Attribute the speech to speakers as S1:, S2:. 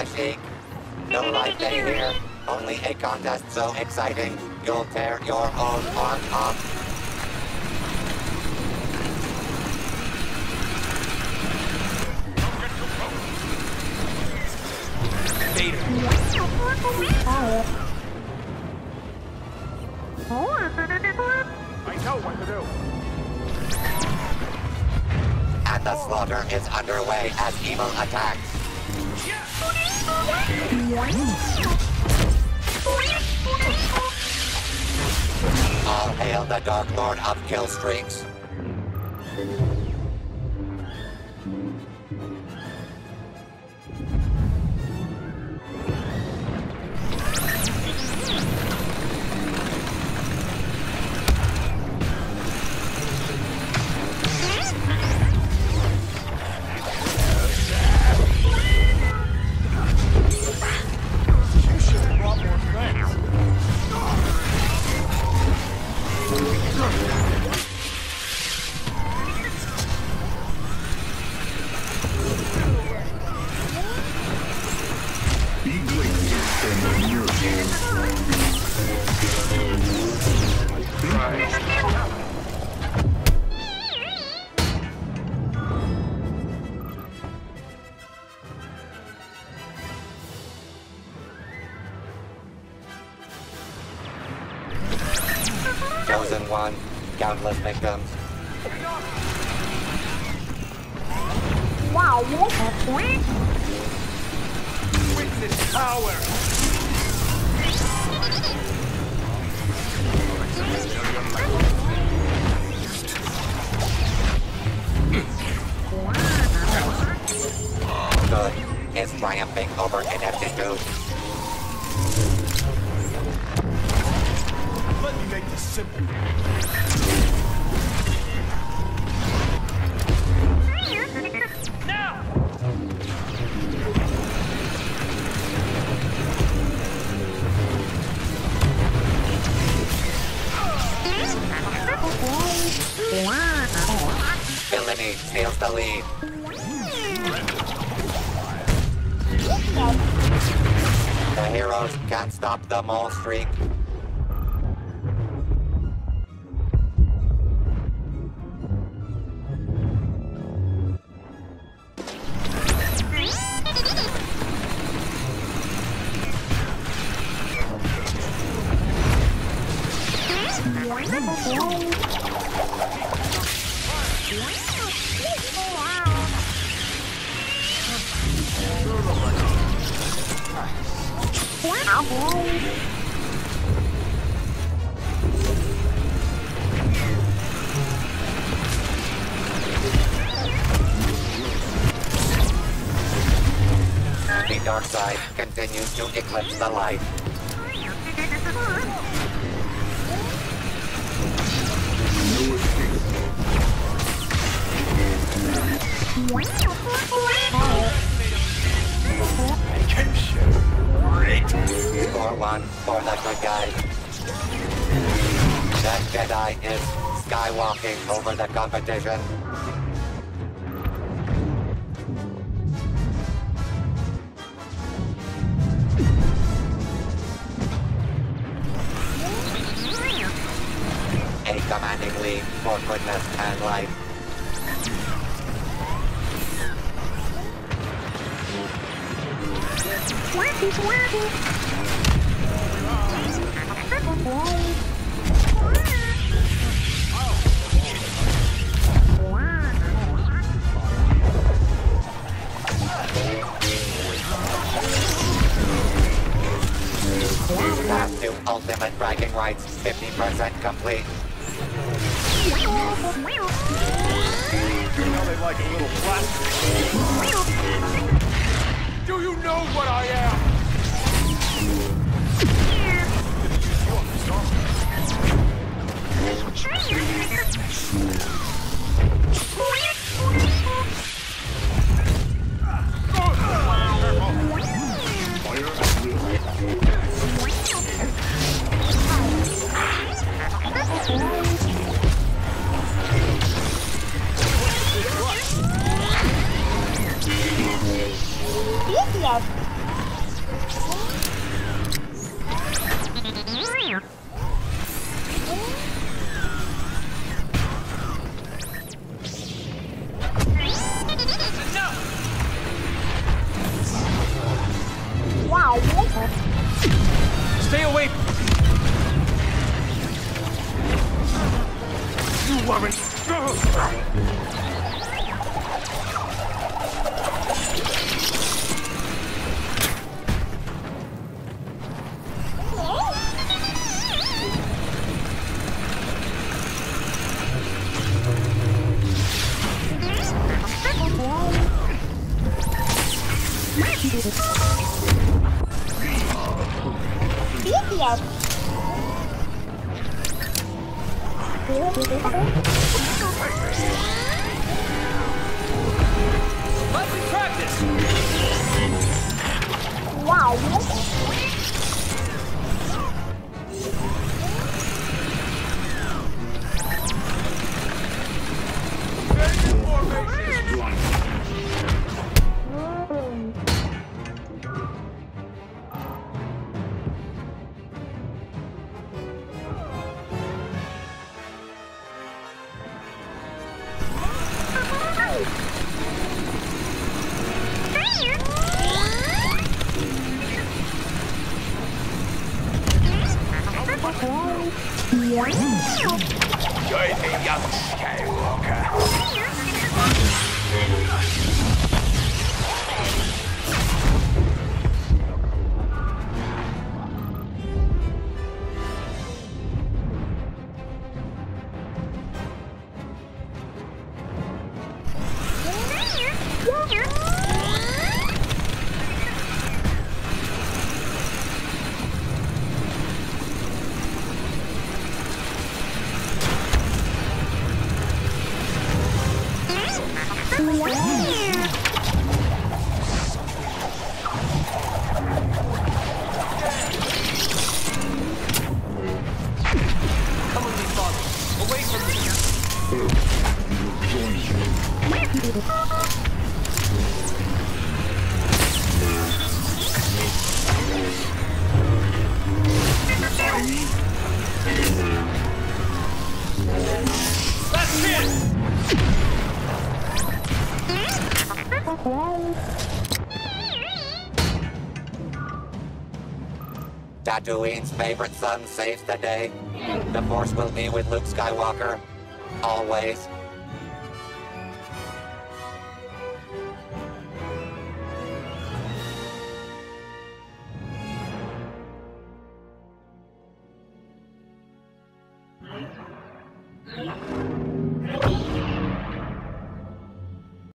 S1: Kashyyyk. No life day here, only a contest so exciting, you'll tear your own arm off.
S2: I know what to do.
S1: And the slaughter is underway as evil attacks. All hail the Dark Lord of Kill
S3: one, countless victims.
S1: Wow, what a freak!
S2: Witness power.
S1: Good is triumphing over ineptitude.
S2: Now!
S1: Villainy the. The heroes can't stop the Maul streak. Dark side continues to eclipse the light. That Jedi is skywalking over the competition. A commanding lead for goodness and life. Path complete.
S2: You know they like a little plastic. Do you know what I am?
S3: Fire off.
S2: Stay away! You weren't...
S4: Let's practice.
S5: Wow.
S4: Join me, young Skywalker.
S1: Tatooine's favorite son saves the day. The Force will be with Luke Skywalker. Always.